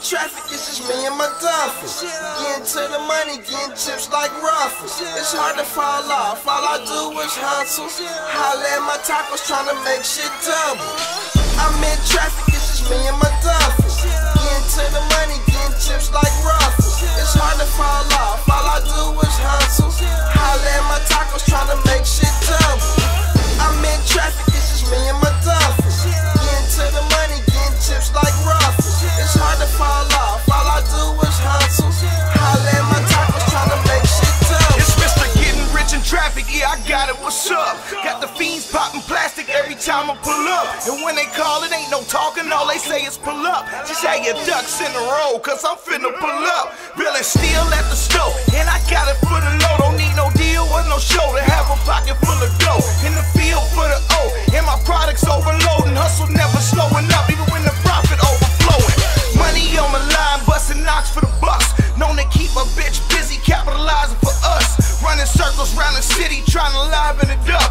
traffic, it's just me and my duffers. Getting to the money, getting chips like ruffles. It's hard to fall off, all I do is hustle. Holla at my tacos, trying to make shit double. I'm in traffic, it's just me and my duffers. Plastic every time I pull up. And when they call, it ain't no talking, all they say is pull up. Just have your ducks in a row, cause I'm finna pull up. Really steel at the stove, and I got it for the low. Don't need no deal or no show to have a pocket full of dough. In the field for the O, and my products overloading. Hustle never slowing up, even when the profit overflowing. Money on my line, busting knocks for the bucks. Known to keep a bitch busy, capitalizing for us. Running circles round the city, trying to liven it up.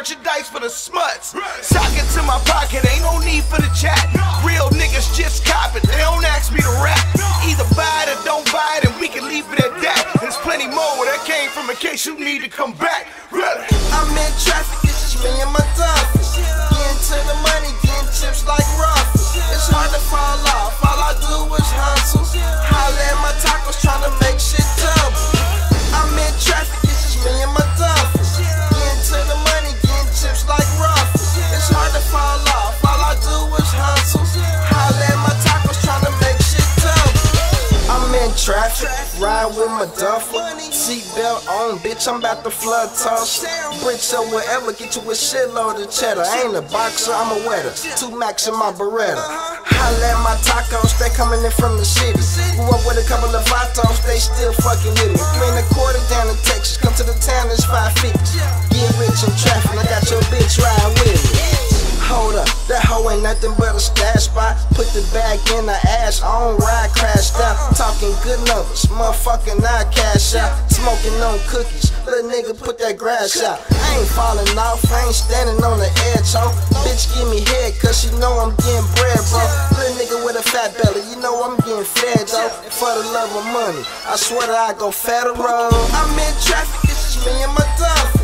Merchandise for the smuts. Sock it to my pocket, ain't no need for the chat. Real niggas just cop it, they don't ask me to rap. Either buy it or don't buy it, and we can leave it at that. There's plenty more where that came from in case you need to come back. Really? I'm in traffic, it's just me and my duffers. Getting to the money, getting chips like ruffles. It's hard to fall off, all I do is ride with my duffel. Seatbelt on, bitch, I'm about to flood toss. Bricks or whatever, get you a shitload of cheddar. I ain't a boxer, I'm a wetter. Two max in my Beretta. Holla at my tacos, they coming in from the city. Grew up with a couple of vatos, they still fucking with me. Bring a quarter down to Texas, come to the town, it's 550. Get rich in traffic, I got your bitch ride ain't nothing but a stash spot. Put the bag in the ass, I don't ride, crashed out. Talking good numbers, motherfucking I cash out. Smoking on cookies, little nigga put that grass out. I ain't falling off, I ain't standing on the edge, ho. Bitch, give me head, cause she know I'm getting bread, bro. Little nigga with a fat belly, you know I'm getting fed, though. For the love of money, I swear that I go federal. I'm in traffic, it's just me and my duffers.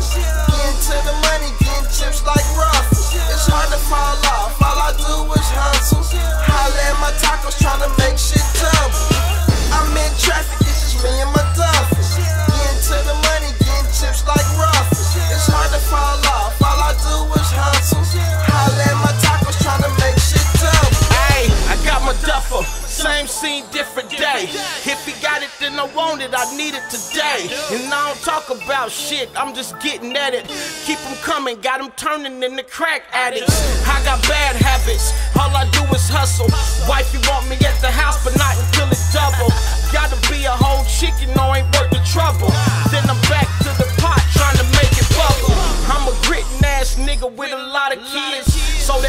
Scene, different day. If he got it, then I want it. I need it today. And I don't talk about shit, I'm just getting at it. Keep them coming, got them turning into crack addicts. I got bad habits, all I do is hustle. Wifey want me at the house, but not until it's double. Gotta be a whole chicken, no ain't worth the trouble. Then I'm back to the pot, trying to make it bubble. I'm a gritting ass nigga with a lot of kids.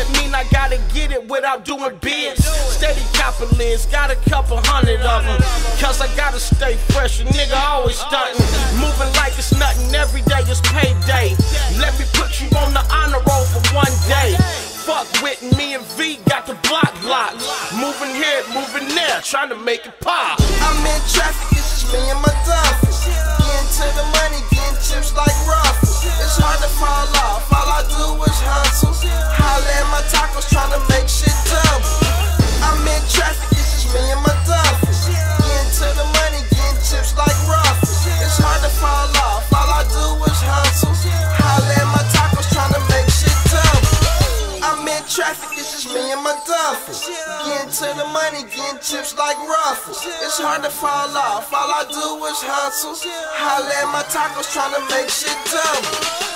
That mean I gotta get it without doing bids. Steady lids, got a couple hundred of them. Cause I gotta stay fresh, a nigga always stunting. Moving like it's nothing, every day is payday. Let me put you on the honor roll for one day. Fuck with me and V, got the block locked. Moving here, moving there, trying to make it pop. I'm in traffic, it's just me and my duffers. Getting to the money, getting chips like ruffles. It's hard to fall off, all I do is hustle. To the money, getting chips like ruffles. It's hard to fall off, all I do is hustle. Holla at my tacos, trying to make shit double.